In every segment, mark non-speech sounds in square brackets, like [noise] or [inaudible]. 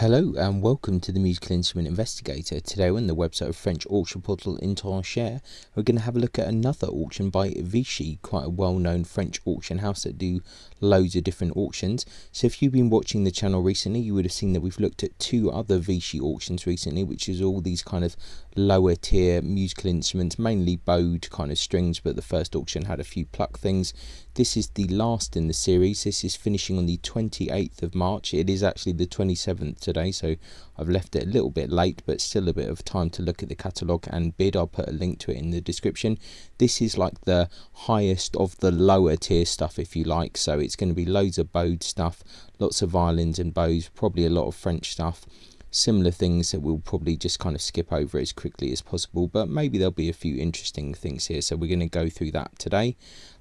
Hello and welcome to the Musical Instrument Investigator. Today on the website of French auction portal Inter-Cher. We're going to have a look at another auction by Vichy, quite a well-known French auction house that do loads of different auctions. So if you've been watching the channel recently, you would have seen that we've looked at two other Vichy auctions recently, which is all these kind of lower tier musical instruments, mainly bowed kind of strings, but the first auction had a few pluck things. This is the last in the series. This is finishing on the 28th of March. It is actually the 27th today, so I've left it a little bit late, but still a bit of time to look at the catalogue and bid. I'll put a link to it in the description. This is like the highest of the lower tier stuff, if you like. So it's going to be loads of bowed stuff, lots of violins and bows, probably a lot of French stuff similar things that we'll probably just kind of skip over as quickly as possible but maybe there'll be a few interesting things here so we're going to go through that today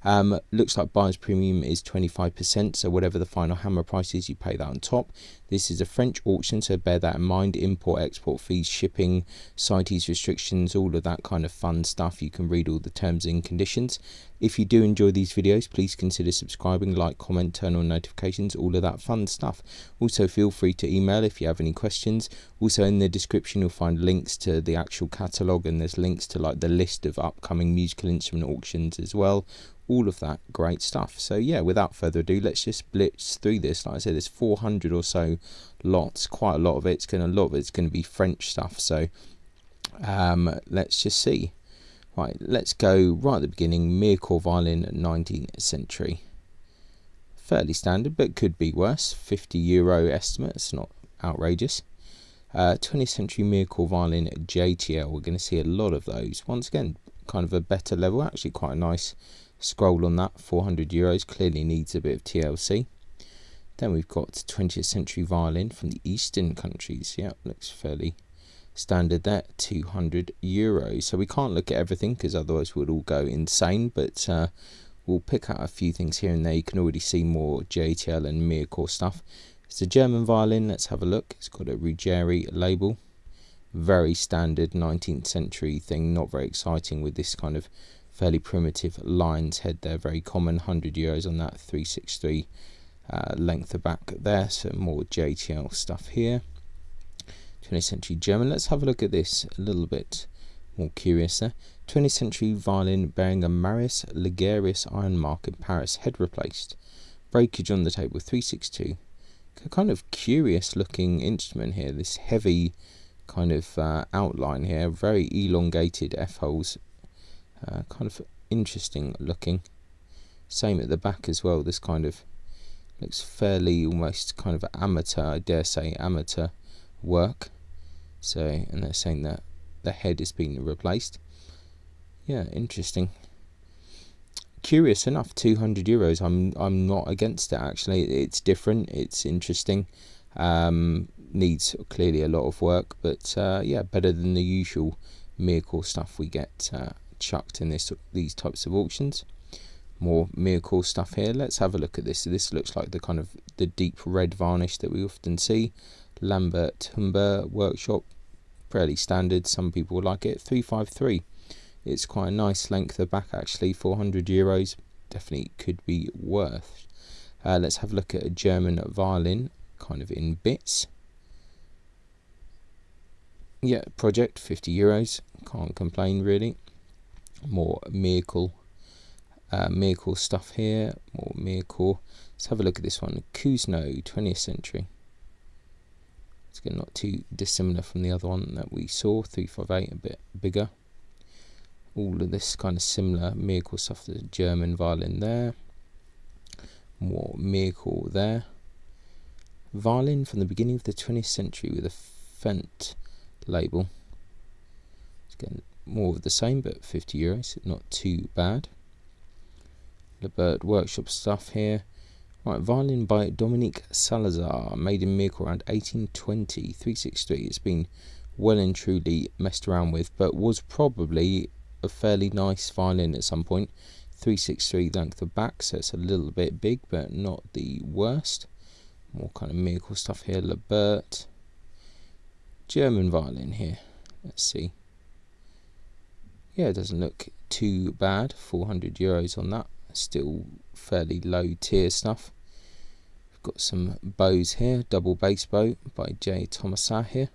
um, looks like buyer's premium is 25%, so whatever the final hammer price is, you pay that on top. This is a French auction, so bear that in mind. Import, export fees, shipping, CITES restrictions, all of that kind of fun stuff. You can read all the terms and conditions. If you do enjoy these videos, please consider subscribing, like, comment, turn on notifications, all of that fun stuff. Also, feel free to email if you have any questions. Also, in the description, you'll find links to the actual catalogue and there's links to like the list of upcoming musical instrument auctions as well all of that great stuff. So yeah, without further ado, let's just blitz through this. Like I said, there's 400 or so lots, quite a lot of it's going to, a lot of it's going to be French stuff. So um, let's just see. Right, let's go right at the beginning. Mirecourt violin, 19th century. Fairly standard, but could be worse. 50 euro estimate. It's not outrageous. Uh, 20th century Mirecourt violin JTL. We're going to see a lot of those. Once again, kind of a better level. Actually, quite a nice Scroll on that, 400 euros, clearly needs a bit of TLC. Then we've got 20th century violin from the eastern countries. Yeah, looks fairly standard there, 200 euros. So we can't look at everything because otherwise we'd all go insane, but uh, we'll pick out a few things here and there. You can already see more JTL and Mirecourt stuff. It's a German violin. Let's have a look. It's got a Ruggieri label. Very standard 19th century thing. Not very exciting with this kind of fairly primitive lion's head there, very common, 100 euros on that, 363 uh, length of back there, so more JTL stuff here. 20th century German, let's have a look at this a little bit more curious there. 20th century violin bearing a Marius Ligarius iron mark in Paris, head replaced. Breakage on the table, 362. A kind of curious looking instrument here, this heavy kind of uh, outline here, very elongated F holes uh, kind of interesting looking. Same at the back as well. This kind of looks fairly almost kind of amateur, I dare say, amateur work. So, and they're saying that the head is being replaced. Yeah, interesting. Curious enough, 200 euros. I'm I'm not against it actually. It's different. It's interesting. Um, needs clearly a lot of work, but uh, yeah, better than the usual Mirecourt stuff we get uh, chucked in this these types of auctions. More Mirecourt stuff here. Let's have a look at this. So this looks like the kind of the deep red varnish that we often see. Lambert Humber Workshop, fairly standard. Some people like it. 353. It's quite a nice length of back actually. 400 euros. Definitely could be worth. Uh, let's have a look at a German violin, kind of in bits. Yeah, project 50 euros. Can't complain really more Mirecourt uh, Mirecourt stuff here more Mirecourt let's have a look at this one Couesnon, 20th century it's not too dissimilar from the other one that we saw 358 a bit bigger all of this kind of similar Mirecourt stuff the German violin there more Mirecourt there violin from the beginning of the 20th century with a Fendt label again more of the same, but 50 euros, not too bad. Laberte Workshop stuff here. Right, violin by Dominique Salazar, made in Mirecourt around 1820, 363. It's been well and truly messed around with, but was probably a fairly nice violin at some point. 363 length of back, so it's a little bit big, but not the worst. More kind of Mirecourt stuff here. Laberte. German violin here. Let's see yeah, it doesn't look too bad. 400 euros on that. Still fairly low tier stuff. We've Got some bows here, double bass bow by J. Thomassin here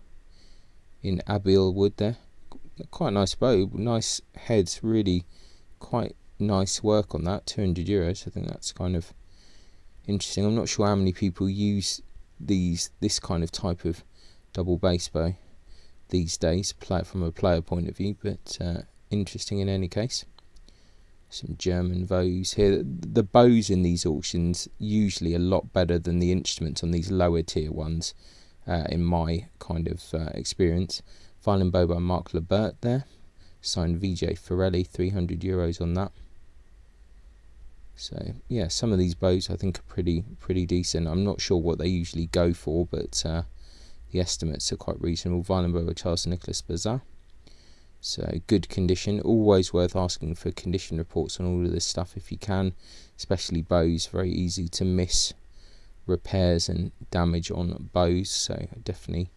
in Abiel wood there. Quite a nice bow, nice heads, really quite nice work on that. 200 euros. I think that's kind of interesting. I'm not sure how many people use these this kind of type of double bass bow these days, play from a player point of view, but uh, interesting in any case. Some German bows here. The bows in these auctions usually a lot better than the instruments on these lower tier ones, uh, in my kind of uh, experience. Violin bow by Marc Laberte there, signed VJ Ferrelli, 300 euros on that. So yeah, some of these bows I think are pretty pretty decent. I'm not sure what they usually go for, but uh, the estimates are quite reasonable. Violin bow by Charles Nicolas Bazin. So good condition. Always worth asking for condition reports on all of this stuff if you can, especially bows. Very easy to miss repairs and damage on bows. So definitely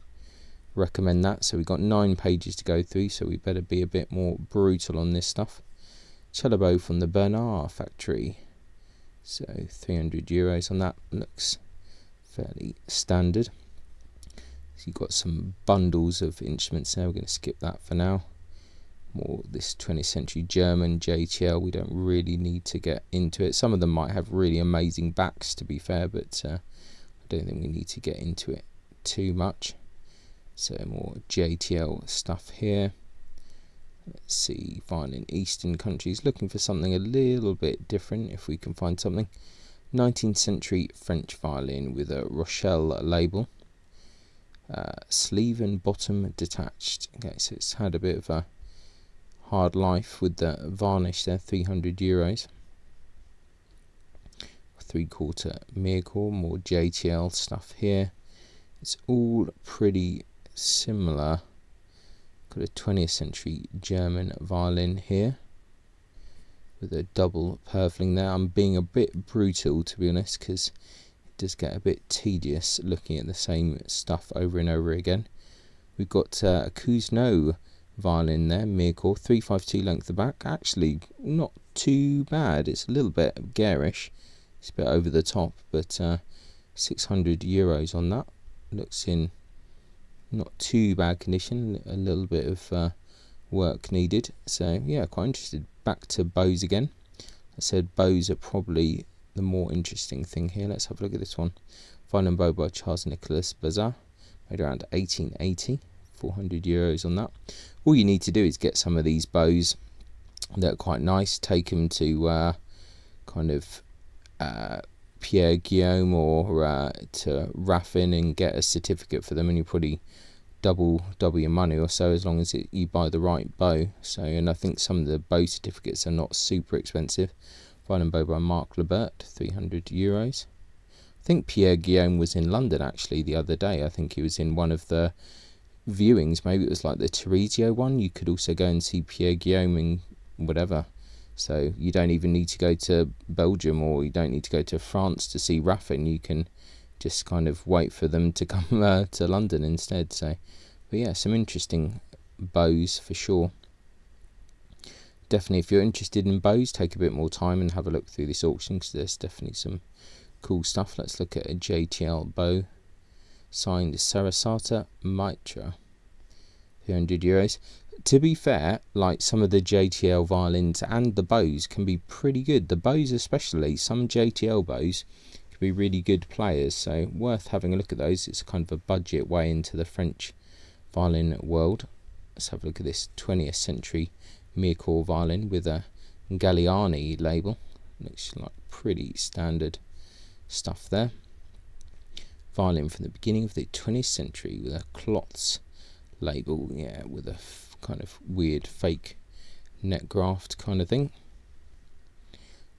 recommend that. So we've got nine pages to go through, so we better be a bit more brutal on this stuff. cellobow from the Bernard factory. So 300 euros on that looks fairly standard. So you've got some bundles of instruments there. We're going to skip that for now. More this 20th century German JTL. We don't really need to get into it. Some of them might have really amazing backs, to be fair, but uh, I don't think we need to get into it too much. So more JTL stuff here. Let's see, in Eastern countries, looking for something a little bit different if we can find something. 19th century French violin with a Rochelle label. Uh, sleeve and bottom detached. Okay, so it's had a bit of a hard life with the varnish there, 300 euros. Three quarter Mirecourt, more JTL stuff here. It's all pretty similar Got a 20th century German violin here with a double purfling there. I'm being a bit brutal to be honest because it does get a bit tedious looking at the same stuff over and over again. We've got uh, a Couesnon violin there, Mirecourt, 352 length the back. Actually, not too bad. It's a little bit garish. It's a bit over the top, but uh, 600 euros on that. Looks in not too bad condition, a little bit of uh, work needed. So yeah, quite interested. Back to bows again. I said bows are probably the more interesting thing here. Let's have a look at this one. Violin bow by Charles Nicolas Bazin, made around 1880. 400 euros on that. All you need to do is get some of these bows that are quite nice, take them to uh, kind of uh, Pierre Guillaume or uh, to Raffin and get a certificate for them, and you probably double double your money or so as long as it, you buy the right bow. So, and I think some of the bow certificates are not super expensive. Violin bow by Marc Laberte, 300 euros. I think Pierre Guillaume was in London actually the other day. I think he was in one of the viewings. Maybe it was like the Tarisio one. You could also go and see Pierre Guillaume in whatever. So you don't even need to go to Belgium or you don't need to go to France to see Raffin. You can just kind of wait for them to [laughs] come uh, to London instead. So, but yeah, some interesting bows for sure. Definitely, if you're interested in bows, take a bit more time and have a look through this auction because there's definitely some cool stuff. Let's look at a JTL bow signed Sarasata Mitra, 300 euros. To be fair, like some of the JTL violins and the bows can be pretty good. The bows, especially some JTL bows, can be really good players. So worth having a look at those. It's kind of a budget way into the French violin world. Let's have a look at this 20th century Mirecourt violin with a Galliani label. Looks like pretty standard stuff there. Violin from the beginning of the 20th century with a Klotz label, yeah, with a kind of weird fake net graft kind of thing.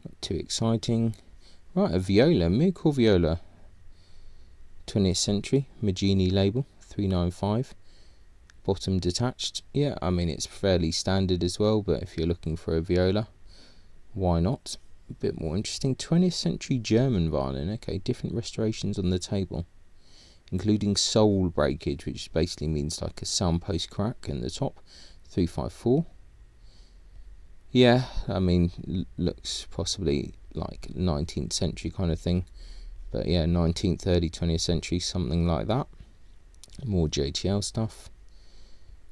Not too exciting. Right, a viola, Mirecourt viola. 20th century, Maggini label, 395. Bottom detached. Yeah, I mean, it's fairly standard as well, but if you're looking for a viola, why not? A bit more interesting. 20th century German violin. Okay, different restorations on the table, including sole breakage, which basically means like a soundpost crack in the top. 354. Yeah, I mean, looks possibly like 19th century kind of thing. But yeah, 19th, early 20th century, something like that. More JTL stuff.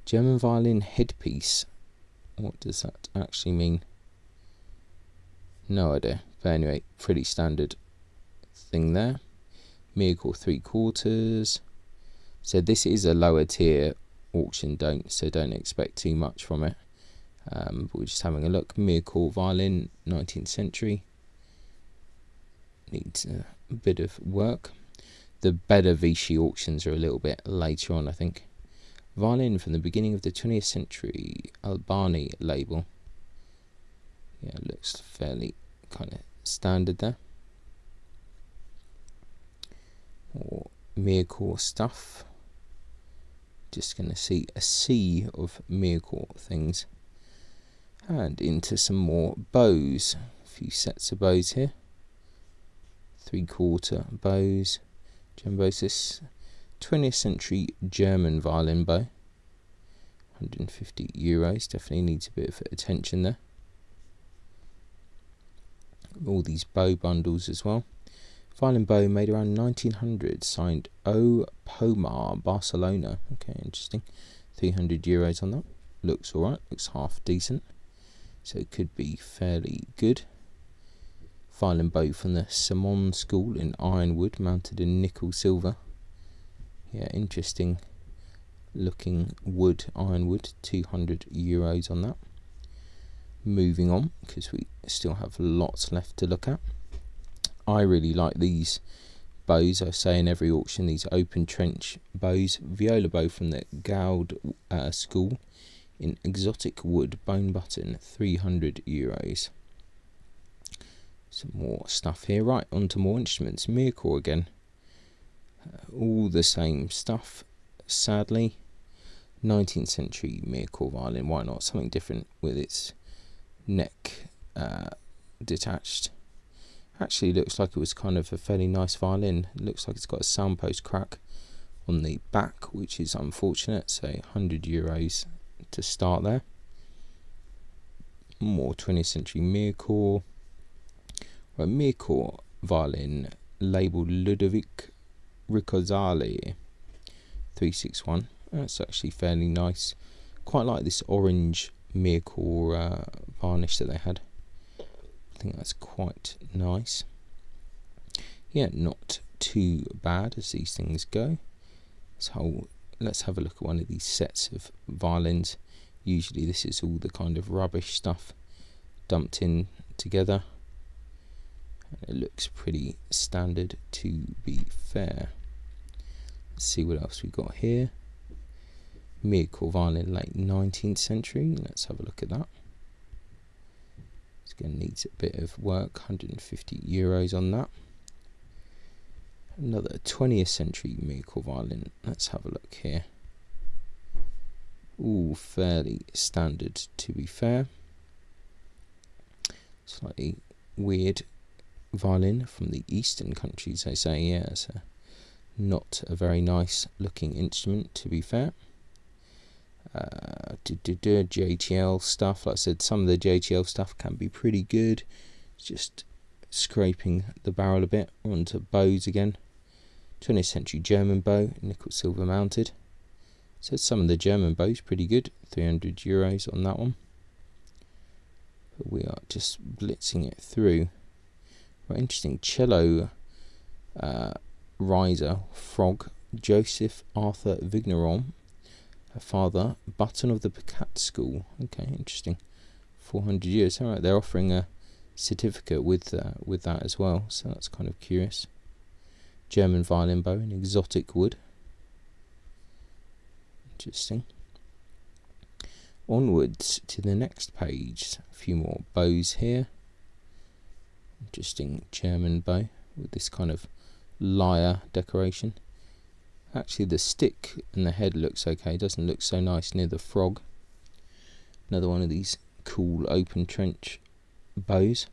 German violin headpiece. What does that actually mean? No idea. But anyway, pretty standard thing there. Mirecourt three quarters. So this is a lower tier auction, don't so don't expect too much from it. Um, but we're just having a look. Mirecourt violin, 19th century. Needs a bit of work. The better Vichy auctions are a little bit later on, I think. Violin from the beginning of the 20th century, Albani label. Yeah, looks fairly kind of standard there. Or Mirecourt stuff. Just going to see a sea of Mirecourt things. And into some more bows. A few sets of bows here. Three quarter bows. Gembosis 20th century German violin bow. 150 euros, definitely needs a bit of attention there. All these bow bundles as well. Violin bow made around 1900, signed O Pomar, Barcelona. Okay, interesting. 300 euros on that. Looks alright, looks half decent. So it could be fairly good. Violin bow from the Simon School in Ironwood, mounted in nickel silver yeah interesting looking wood ironwood 200 euros on that moving on because we still have lots left to look at I really like these bows I say in every auction these open trench bows viola bow from the Goud uh, school in exotic wood bone button 300 euros some more stuff here right onto more instruments Mirecourt again all the same stuff, sadly. 19th century Mirecourt violin, why not? Something different with its neck uh, detached. Actually, looks like it was kind of a fairly nice violin. It looks like it's got a soundpost crack on the back, which is unfortunate. So 100 euros to start there. More 20th century Mirecourt. Well, Mirecourt violin labeled Ludovic Riccozali 361. That's actually fairly nice. Quite like this orange Mirecourt uh, varnish that they had. I think that's quite nice. Yeah, not too bad as these things go. So let's have a look at one of these sets of violins. Usually this is all the kind of rubbish stuff dumped in together. It looks pretty standard to be fair. Let's see what else we've got here. Mirecourt violin, late 19th century. Let's have a look at that. It's going to need a bit of work. 150 euros on that. Another 20th century Mirecourt violin. Let's have a look here. All fairly standard to be fair. Slightly weird violin from the eastern countries, I say, yeah, so not a very nice looking instrument to be fair. Uh, to do, do JTL stuff, like I said, some of the JTL stuff can be pretty good. Just scraping the barrel a bit onto bows again. 20th century German bow, nickel silver mounted. So some of the German bows pretty good, 300 euros on that one. But we are just blitzing it through. Quite interesting cello uh, riser, frog, Joseph Arthur Vigneron, her father, button of the Peccatte School. Okay, interesting. 400 years. All right, they're offering a certificate with uh, with that as well, so that's kind of curious. German violin bow in exotic wood. Interesting. Onwards to the next page. A few more bows here. Interesting German bow with this kind of lyre decoration. Actually, the stick and the head looks okay. Doesn't look so nice near the frog. Another one of these cool open trench bows.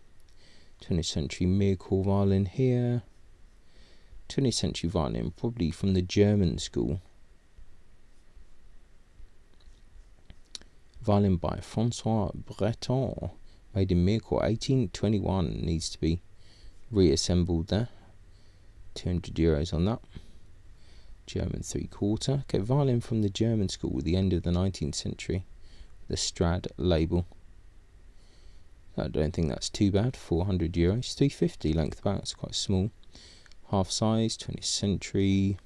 20th century Mirecourt violin here. 20th century violin, probably from the German school. Violin by Francois Breton, made in Mirecourt 1821, needs to be reassembled there. 200 euros on that. German three quarter. Okay, violin from the German school at the end of the 19th century. The Strad label. I don't think that's too bad. 400 euros. 350 length about. It's quite small. Half size. 20th century.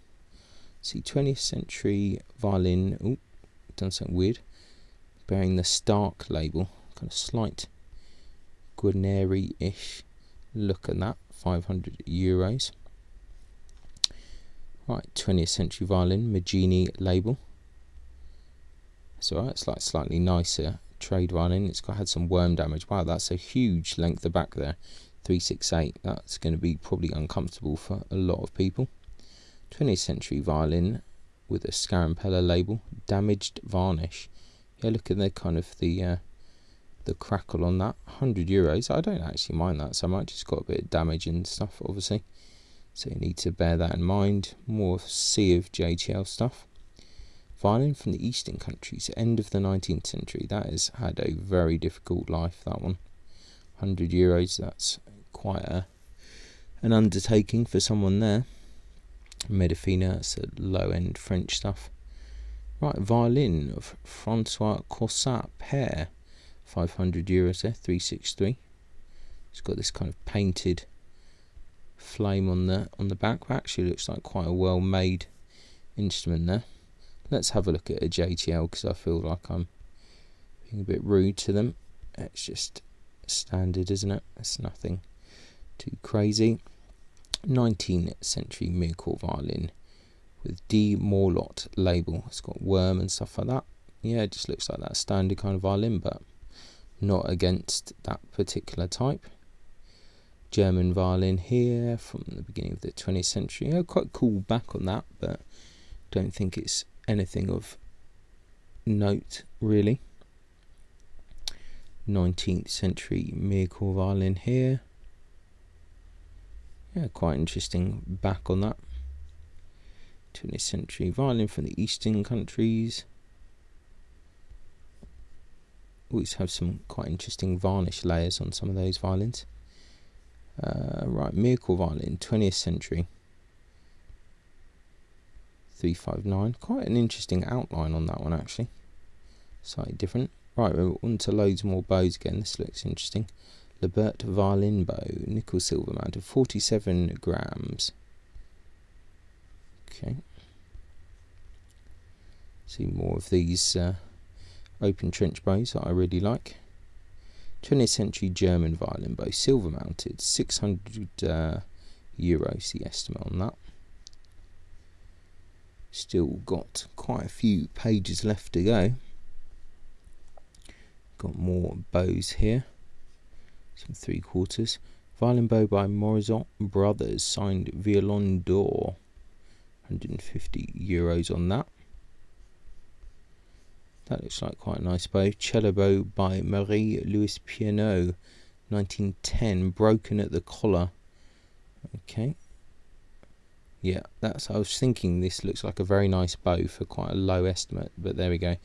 See, 20th century violin. Oh, done something weird. Bearing the Stark label. Kind of slight Guarneri-ish look at that. 500 euros. Right, 20th century violin, Maggini label. So it's like slightly nicer trade violin. It's got had some worm damage. Wow, that's a huge length of back there. 368. That's going to be probably uncomfortable for a lot of people. 20th century violin with a Scarampella label, damaged varnish. Yeah, look at the kind of the uh, the crackle on that. 100 euros. I don't actually mind that so much. It's got a bit of damage and stuff, obviously. So you need to bear that in mind. More sea of JTL stuff. Violin from the Eastern countries, end of the 19th century. That has had a very difficult life, that one. 100 euros, that's quite a, an undertaking for someone there. Medifina, it's a low end French stuff. Right, violin of Francois Caussin pair, 500 euros there, 363. It's got this kind of painted flame on the on the back. Actually, looks like quite a well made instrument there. Let's have a look at a JTL because I feel like I'm being a bit rude to them. It's just standard, isn't it? It's nothing too crazy. 19th century Mirecourt violin with D Morlot label. It's got worm and stuff like that. Yeah, it just looks like that standard kind of violin, but not against that particular type. German violin here from the beginning of the 20th century. Yeah, quite cool back on that, but don't think it's anything of note really. 19th century Mirecourt violin here. Yeah, quite interesting back on that. 20th century violin from the eastern countries. Always have some quite interesting varnish layers on some of those violins. Uh, right, Mirecourt violin, 20th century. 359. Quite an interesting outline on that one, actually. Slightly different. Right, we're on to loads more bows again. This looks interesting. Laberte violin bow, nickel silver mounted, 47 grams. Okay. See more of these uh, open trench bows that I really like. 20th century German violin bow, silver mounted, 600 uh, euros the estimate on that. Still got quite a few pages left to go. Got more bows here, some three quarters. Violin bow by Morizot Brothers, signed Violon d'Or, 150 euros on that. That looks like quite a nice bow. Cello bow by Marie Louise Piernot, 1910, broken at the collar. Okay. Yeah, that's. I was thinking this looks like a very nice bow for quite a low estimate, but there we go.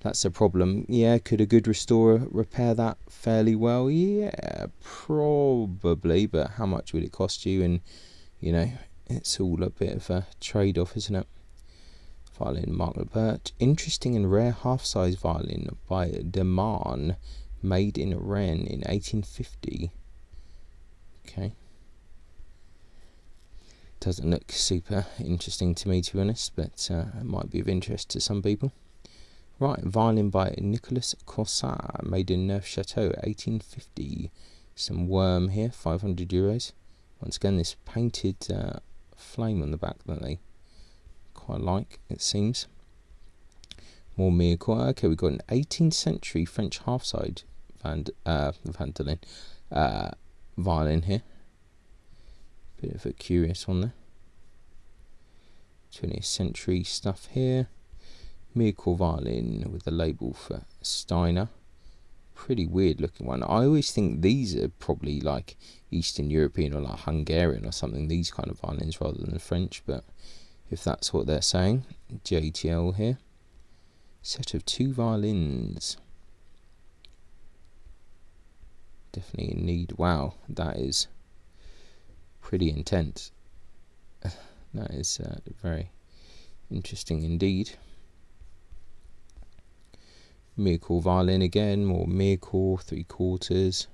That's a problem. Yeah, could a good restorer repair that fairly well? Yeah, probably, but how much would it cost you? And you know, it's all a bit of a trade-off, isn't it? Violin Marc Laberte. Interesting and rare half-size violin by Deman, made in Rennes in 1850. Okay. Doesn't look super interesting to me, to be honest, but uh, it might be of interest to some people. Right, violin by Nicolas Caussin, made in Neufchâteau, 1850. Some worm here, 500 euros. Once again, this painted uh, flame on the back that they quite like, it seems. More Mirecourt. Okay, we've got an 18th century French half-side Vand uh, Vandalin uh, violin here. Bit of a curious one there. 20th century stuff here. Mirecourt violin with the label for Steiner. Pretty weird looking one. I always think these are probably like Eastern European or like Hungarian or something, these kind of violins rather than French, but if that's what they're saying. JTL here. Set of two violins. Definitely in need. Wow, that is pretty intense. [sighs] That is uh, very interesting indeed. Mirecourt violin again, more Mirecourt three quarters,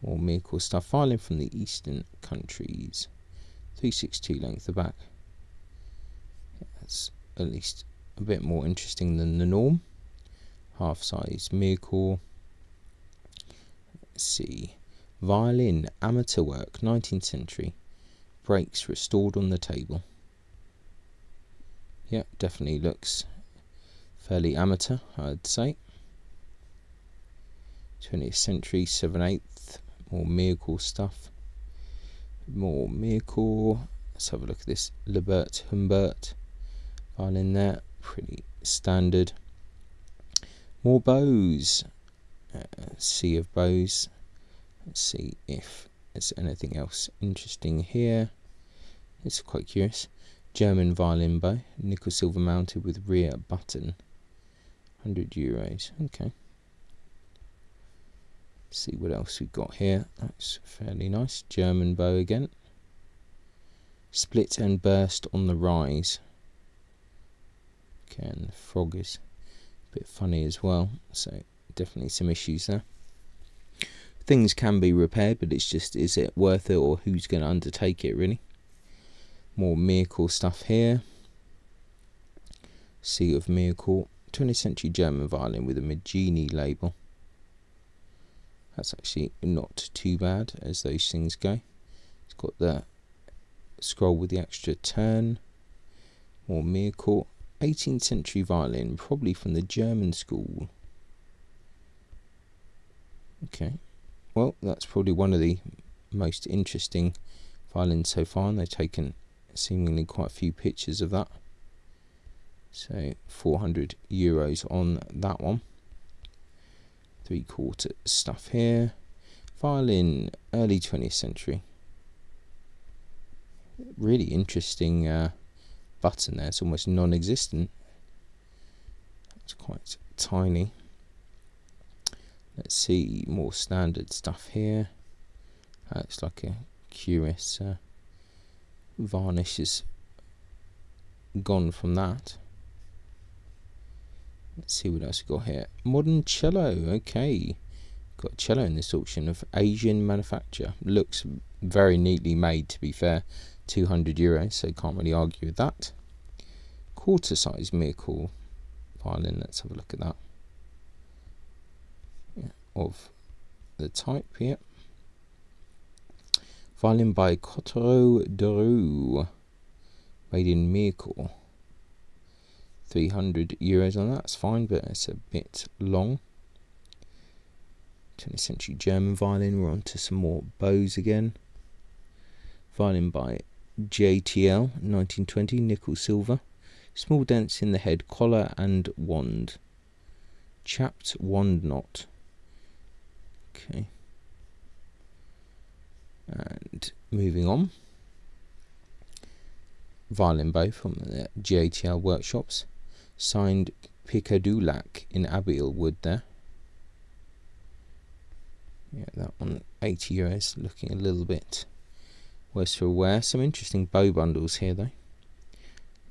more Mirecourt stuff. Violin from the eastern countries, 362 length of back. That's at least a bit more interesting than the norm. Half size Mirecourt. Let's see. Violin, amateur work, 19th century. Breaks restored on the table. Yeah, definitely looks fairly amateur, I'd say. 20th century, 7 8th, more Mirecourt stuff. More Mirecourt. Let's have a look at this. Laberte Humbert violin there, pretty standard. More bows. Uh, sea of bows. Let's see if there's anything else interesting here. It's quite curious. German violin bow, nickel silver mounted with rear button. 100 euros. Okay. Let's see what else we've got here. That's fairly nice. German bow again. Split and burst on the rise. And frog is a bit funny as well. So definitely some issues there things can be repaired, but it's just is it worth it or who's going to undertake it really? More Mirecourt stuff here. Sea of Mirecourt, 20th century German violin with a Maggini label. That's actually not too bad as those things go. It's got the scroll with the extra turn. More Mirecourt, 18th century violin, probably from the German school. Okay. Well, that's probably one of the most interesting violins so far, and they've taken seemingly quite a few pictures of that. So 400 euros on that one. Three quarter stuff here. Violin, early 20th century. Really interesting uh, button there. It's almost non-existent. It's quite tiny. Let's see more standard stuff here. Uh, it's like a curious uh, varnish is gone from that. Let's see what else we got here. Modern cello. Okay, got cello in this auction of Asian manufacture. Looks very neatly made. To be fair, 200 euros. So can't really argue with that. Quarter size Mirecourt violin. Let's have a look at that of the type here. Violin by Cottereau Deroux, made in Mirecourt. 300 euros on that, that's fine, but it's a bit long. 20th century German violin, we're on to some more bows again. Violin by JTL, 1920, nickel silver. Small dents in the head, collar and wand. Chapped wand knot. Okay. And moving on. Violin bow from the JTL workshops. Signed Picadulac in Abbeville wood there. Yeah, that one 80 euros, looking a little bit for wear. Some interesting bow bundles here though.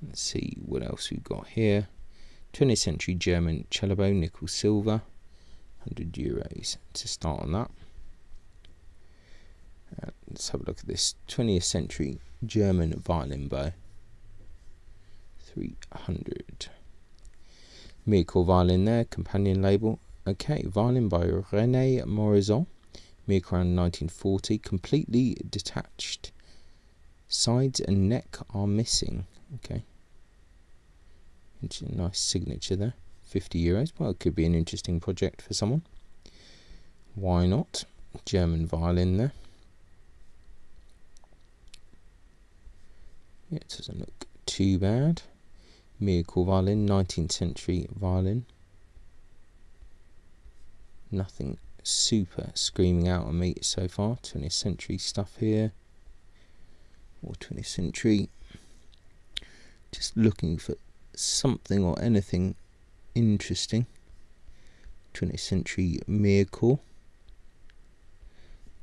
Let's see what else we've got here. 20th century German cello bow, nickel silver. 100 euros to start on that. Uh, let's have a look at this 20th century German violin bow. 300. Mirecourt violin there, companion label. Okay, violin by Rene Morizon. Around 1940, completely detached. Sides and neck are missing. Okay. Nice signature there. 50 euros. Well, it could be an interesting project for someone. Why not? German violin there. Yeah, it doesn't look too bad. Mirecourt violin, 19th century violin. Nothing super screaming out on me so far. 20th century stuff here. Or 20th century. Just looking for something or anything interesting 20th century Mirecourt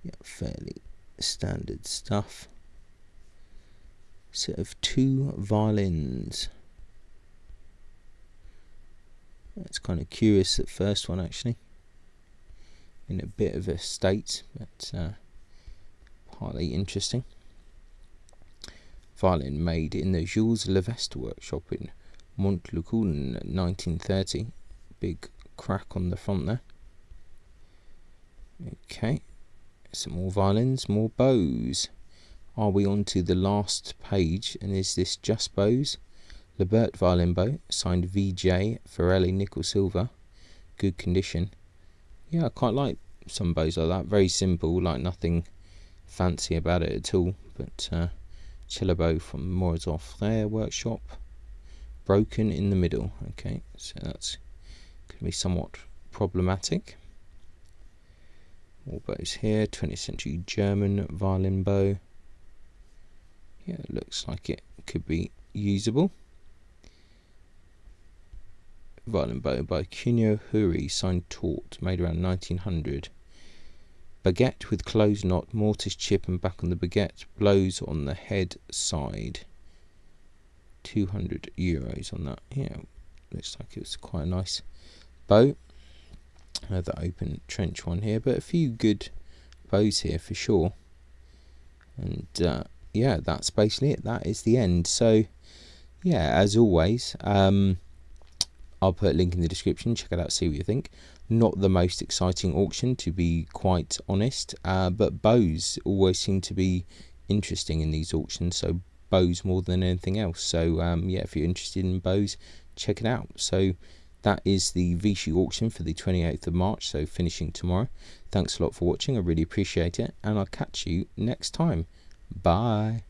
yeah, fairly standard stuff set of two violins. That's kind of curious, that first one actually. In a bit of a state, but uh, partly interesting. Violin made in the Jules Levestre workshop in Montlucon 1930. Big crack on the front there. Okay, some more violins, more bows. Are we on to the last page? And is this just bows? Laberte violin bow, signed VJ Forelli Nickel Silver. Good condition. Yeah, I quite like some bows like that. Very simple, like nothing fancy about it at all. But uh, bow from Morizot Frere workshop. Broken in the middle. Okay, so that's to be somewhat problematic. More bows here. 20th century German violin bow. Yeah, it looks like it could be usable. Violin bow by Kunio Huri, signed taut, made around 1900. Baguette with closed knot, mortise chip and back on the baguette, blows on the head side. 200 euros on that. Yeah, looks like it was quite a nice bow. Another open trench one here, but a few good bows here for sure. And uh, yeah, that's basically it. That is the end. So yeah, as always, um, I'll put a link in the description. Check it out, see what you think. Not the most exciting auction, to be quite honest, uh, but bows always seem to be interesting in these auctions. So bows more than anything else. So um, yeah, if you're interested in bows, check it out. So that is the Vichy auction for the 28th of March. So finishing tomorrow. Thanks a lot for watching. I really appreciate it, and I'll catch you next time. Bye.